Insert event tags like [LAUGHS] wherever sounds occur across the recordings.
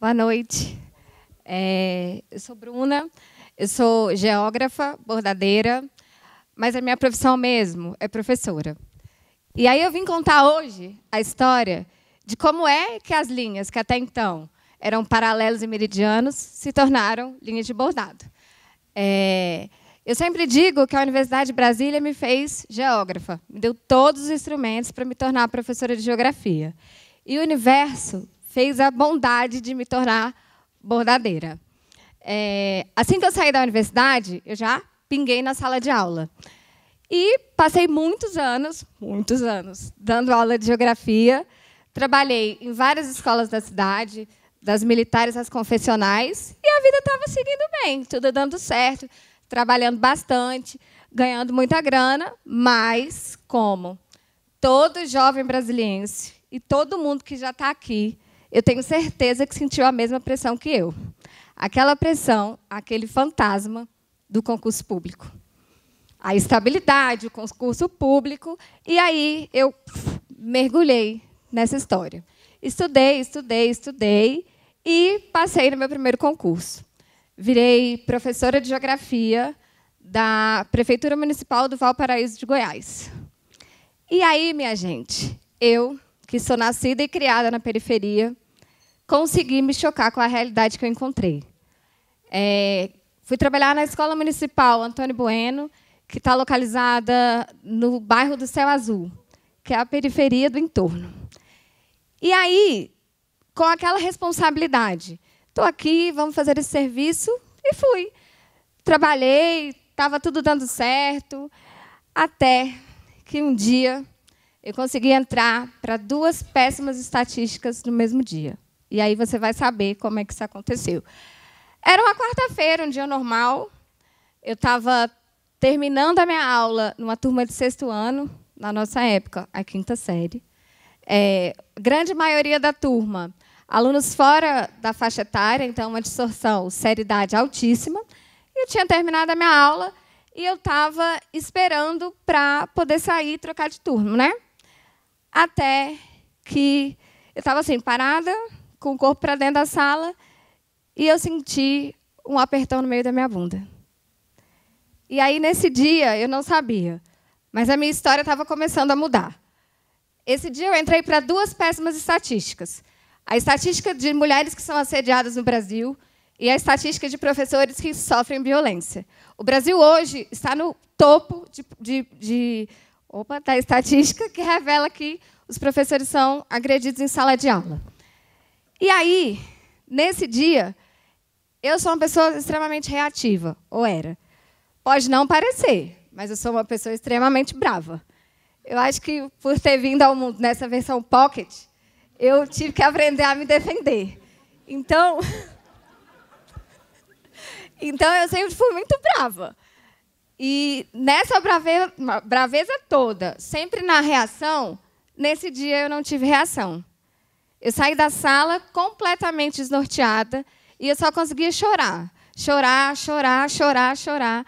Boa noite. É, eu sou Bruna, eu sou geógrafa, bordadeira, mas a minha profissão mesmo é professora. E aí eu vim contar hoje a história de como é que as linhas que até então eram paralelos e meridianos se tornaram linhas de bordado. É, eu sempre digo que a Universidade de Brasília me fez geógrafa, me deu todos os instrumentos para me tornar professora de geografia. E o universo fez a bondade de me tornar bordadeira. É, assim que eu saí da universidade, eu já pinguei na sala de aula. E passei muitos anos, muitos anos, dando aula de geografia. Trabalhei em várias escolas da cidade, das militares às confessionais, e a vida estava seguindo bem, tudo dando certo, trabalhando bastante, ganhando muita grana, mas como todo jovem brasiliense e todo mundo que já está aqui eu tenho certeza que sentiu a mesma pressão que eu. Aquela pressão, aquele fantasma do concurso público. A estabilidade, o concurso público, e aí eu mergulhei nessa história. Estudei, estudei, estudei e passei no meu primeiro concurso. Virei professora de geografia da Prefeitura Municipal do Valparaíso de Goiás. E aí, minha gente, eu que sou nascida e criada na periferia, consegui me chocar com a realidade que eu encontrei. É, fui trabalhar na Escola Municipal Antônio Bueno, que está localizada no bairro do Céu Azul, que é a periferia do entorno. E aí, com aquela responsabilidade, estou aqui, vamos fazer esse serviço, e fui. Trabalhei, estava tudo dando certo, até que um dia eu consegui entrar para duas péssimas estatísticas no mesmo dia. E aí você vai saber como é que isso aconteceu. Era uma quarta-feira, um dia normal. Eu estava terminando a minha aula numa turma de sexto ano, na nossa época, a quinta série. É, grande maioria da turma, alunos fora da faixa etária, então uma distorção, seriedade altíssima. Eu tinha terminado a minha aula e eu estava esperando para poder sair e trocar de turno, né? Até que eu estava assim, parada, com o corpo para dentro da sala, e eu senti um apertão no meio da minha bunda. E aí, nesse dia, eu não sabia, mas a minha história estava começando a mudar. Esse dia eu entrei para duas péssimas estatísticas. A estatística de mulheres que são assediadas no Brasil e a estatística de professores que sofrem violência. O Brasil hoje está no topo de, de, de opa, da estatística que revela que os professores são agredidos em sala de aula. E aí, nesse dia, eu sou uma pessoa extremamente reativa, ou era. Pode não parecer, mas eu sou uma pessoa extremamente brava. Eu acho que por ter vindo ao mundo nessa versão pocket, eu tive que aprender a me defender. Então, [LAUGHS] então eu sempre fui muito brava. E nessa braveza, braveza toda, sempre na reação, nesse dia eu não tive reação. Eu saí da sala completamente desnorteada e eu só conseguia chorar. Chorar, chorar, chorar, chorar.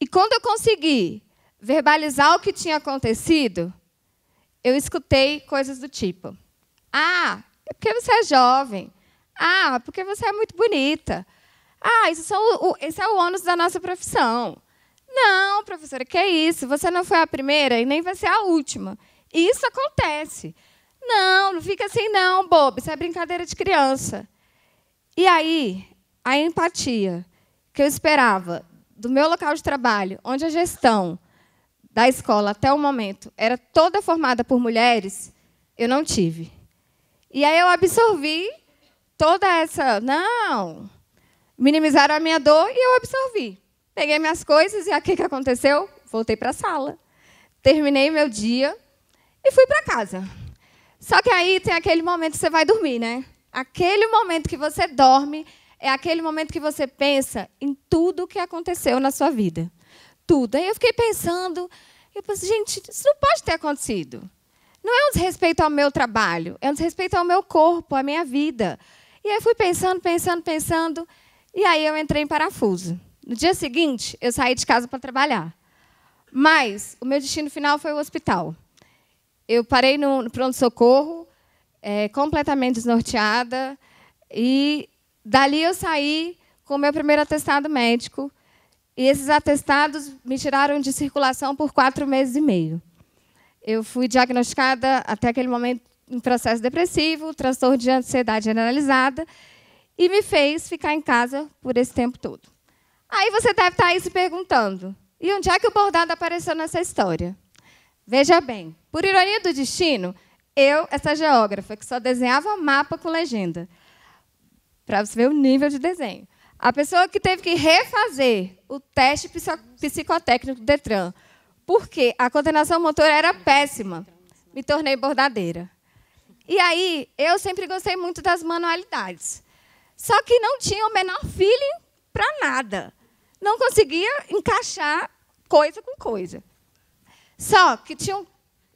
E quando eu consegui verbalizar o que tinha acontecido, eu escutei coisas do tipo: Ah, é porque você é jovem. Ah, porque você é muito bonita. Ah, isso o, esse é o ônus da nossa profissão. Não, professora, que é isso? Você não foi a primeira e nem vai ser a última. Isso acontece. Não, não fica assim, não, bobo. Isso é brincadeira de criança. E aí, a empatia que eu esperava do meu local de trabalho, onde a gestão da escola até o momento era toda formada por mulheres, eu não tive. E aí eu absorvi toda essa. Não! Minimizaram a minha dor e eu absorvi. Peguei minhas coisas e o que aconteceu? Voltei para a sala. Terminei meu dia e fui para casa. Só que aí tem aquele momento que você vai dormir, né? Aquele momento que você dorme é aquele momento que você pensa em tudo o que aconteceu na sua vida. Tudo. Aí eu fiquei pensando, eu pensei, gente, isso não pode ter acontecido. Não é um desrespeito ao meu trabalho, é um desrespeito ao meu corpo, à minha vida. E aí eu fui pensando, pensando, pensando, e aí eu entrei em parafuso. No dia seguinte, eu saí de casa para trabalhar. Mas o meu destino final foi o hospital. Eu parei no, pronto-socorro, é, completamente desnorteada. E dali eu saí com o meu primeiro atestado médico. E esses atestados me tiraram de circulação por quatro meses e meio. Eu fui diagnosticada até aquele momento em processo depressivo, transtorno de ansiedade generalizada, e me fez ficar em casa por esse tempo todo. Aí você deve estar aí se perguntando: e onde é que o bordado apareceu nessa história? Veja bem, por ironia do destino, eu, essa geógrafa, que só desenhava mapa com legenda, para você ver o nível de desenho. A pessoa que teve que refazer o teste psicotécnico do Detran, porque a coordenação motora era péssima, me tornei bordadeira. E aí, eu sempre gostei muito das manualidades. Só que não tinha o menor feeling para nada. Não conseguia encaixar coisa com coisa. Só que tinham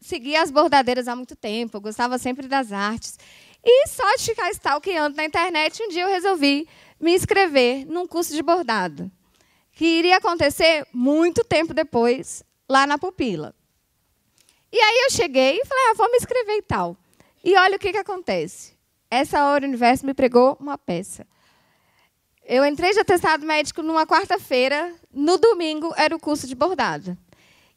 seguia as bordadeiras há muito tempo, gostava sempre das artes. E só de ficar stalkeando na internet, um dia eu resolvi me inscrever num curso de bordado, que iria acontecer muito tempo depois, lá na pupila. E aí eu cheguei e falei, ah, vou me inscrever e tal. E olha o que, que acontece. Essa hora o universo me pregou uma peça. Eu entrei de atestado médico numa quarta-feira, no domingo era o curso de bordado.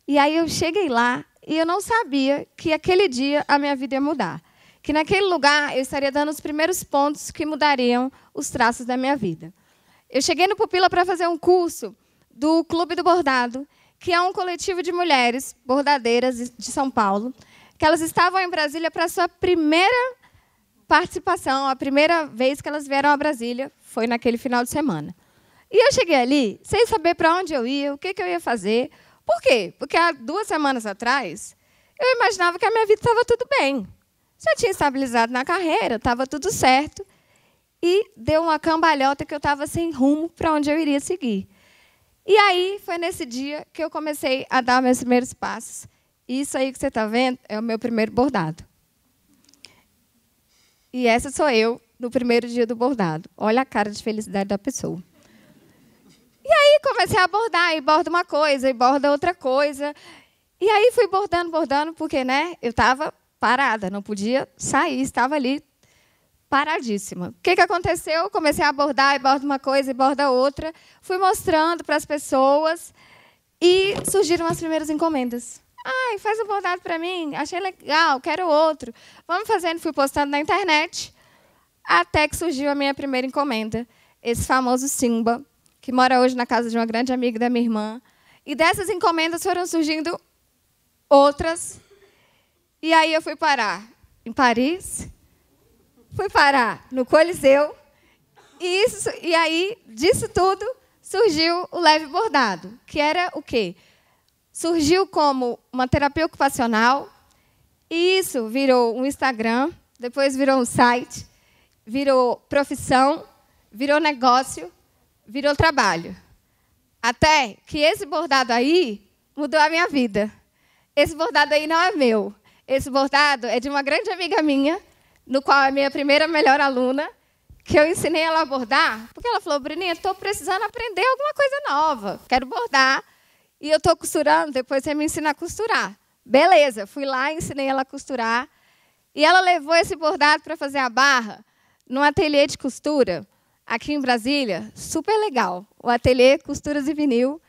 E aí eu cheguei lá e eu não sabia que aquele dia a minha vida ia mudar. Que naquele lugar eu estaria dando os primeiros pontos que mudariam os traços da minha vida. Eu cheguei no Pupila para fazer um curso do Clube do Bordado, que é um coletivo de mulheres bordadeiras de São Paulo, que elas estavam em Brasília para a sua primeira participação, a primeira vez que elas vieram a Brasília foi naquele final de semana. E eu cheguei ali sem saber para onde eu ia, o que, que eu ia fazer. Por quê? Porque há duas semanas atrás eu imaginava que a minha vida estava tudo bem. Já tinha estabilizado na carreira, estava tudo certo. E deu uma cambalhota que eu estava sem rumo para onde eu iria seguir. E aí foi nesse dia que eu comecei a dar meus primeiros passos. Isso aí que você está vendo é o meu primeiro bordado. E essa sou eu no primeiro dia do bordado. Olha a cara de felicidade da pessoa. E aí comecei a bordar, e borda uma coisa, e borda outra coisa. E aí fui bordando, bordando, porque né, eu estava parada, não podia sair, estava ali paradíssima. O que, que aconteceu? Comecei a bordar, e borda uma coisa, e borda outra. Fui mostrando para as pessoas, e surgiram as primeiras encomendas. Ai, faz um bordado para mim, achei legal, quero outro. Vamos fazendo, fui postando na internet, até que surgiu a minha primeira encomenda, esse famoso Simba, que mora hoje na casa de uma grande amiga da minha irmã. E dessas encomendas foram surgindo outras. E aí eu fui parar em Paris, fui parar no Coliseu, e, isso, e aí, disso tudo, surgiu o leve bordado, que era o quê? Surgiu como uma terapia ocupacional, e isso virou um Instagram, depois virou um site, virou profissão, virou negócio, virou trabalho. Até que esse bordado aí mudou a minha vida. Esse bordado aí não é meu. Esse bordado é de uma grande amiga minha, no qual é minha primeira melhor aluna, que eu ensinei ela a bordar, porque ela falou, Bruninha, estou precisando aprender alguma coisa nova, quero bordar. E eu estou costurando, depois você me ensina a costurar. Beleza, fui lá, ensinei ela a costurar. E ela levou esse bordado para fazer a barra num ateliê de costura, aqui em Brasília. Super legal. O ateliê Costuras e Vinil.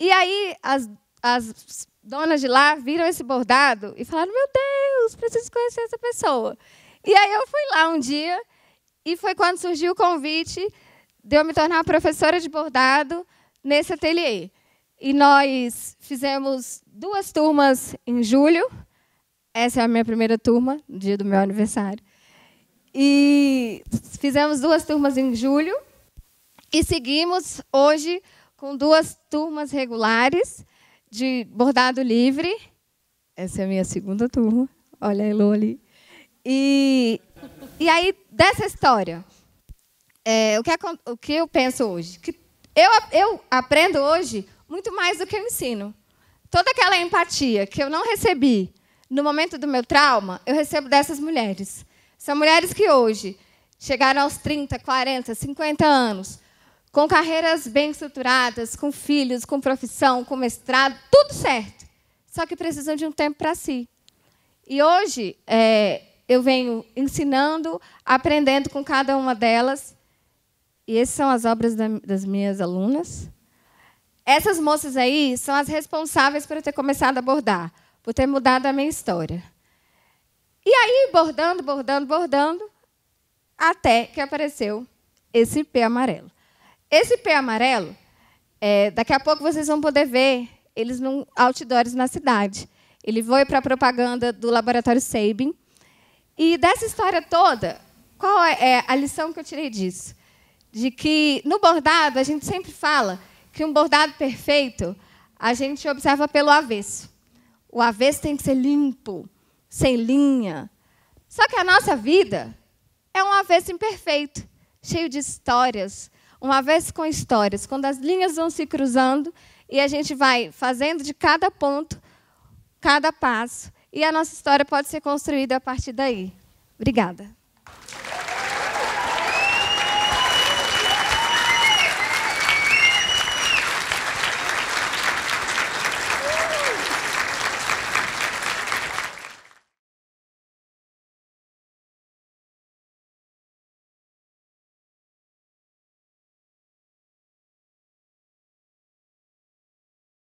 E aí as, as donas de lá viram esse bordado e falaram: Meu Deus, preciso conhecer essa pessoa. E aí eu fui lá um dia e foi quando surgiu o convite de eu me tornar professora de bordado nesse ateliê. E nós fizemos duas turmas em julho. Essa é a minha primeira turma, no dia do meu aniversário. E fizemos duas turmas em julho. E seguimos hoje com duas turmas regulares de bordado livre. Essa é a minha segunda turma. Olha a Elo ali. E, e aí, dessa história, é, o, que, o que eu penso hoje? Que eu, eu aprendo hoje muito mais do que eu ensino. Toda aquela empatia que eu não recebi no momento do meu trauma, eu recebo dessas mulheres. São mulheres que hoje chegaram aos 30, 40, 50 anos, com carreiras bem estruturadas, com filhos, com profissão, com mestrado, tudo certo. Só que precisam de um tempo para si. E hoje, é, eu venho ensinando, aprendendo com cada uma delas. E essas são as obras das minhas alunas. Essas moças aí são as responsáveis por eu ter começado a bordar, por ter mudado a minha história. E aí, bordando, bordando, bordando, até que apareceu esse pé amarelo. Esse pé amarelo, é, daqui a pouco vocês vão poder ver eles no outdoors na cidade. Ele foi para a propaganda do laboratório Sabin. E dessa história toda, qual é a lição que eu tirei disso? De que no bordado a gente sempre fala que um bordado perfeito a gente observa pelo avesso. O avesso tem que ser limpo, sem linha. Só que a nossa vida é um avesso imperfeito, cheio de histórias, um avesso com histórias, quando as linhas vão se cruzando e a gente vai fazendo de cada ponto, cada passo, e a nossa história pode ser construída a partir daí. Obrigada.